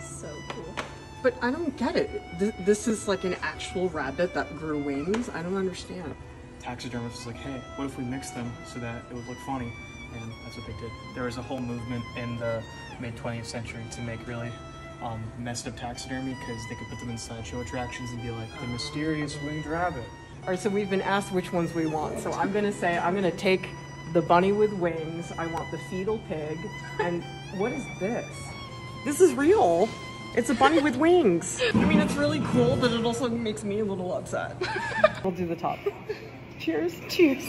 So cool. But I don't get it. Th- this is like an actual rabbit that grew wings. I don't understand. taxidermist was like, hey, what if we mix them so that it would look funny? And that's what they did. There was a whole movement in the mid 20th century to make really um, messed up taxidermy because they could put them in sideshow attractions and be like, the mysterious winged rabbit. All right, so we've been asked which ones we want. So I'm gonna say I'm gonna take the bunny with wings. I want the fetal pig. And what is this? This is real. It's a bunny with wings. I mean, it's really cool, but it also makes me a little upset. we'll do the top. Cheers. Cheers.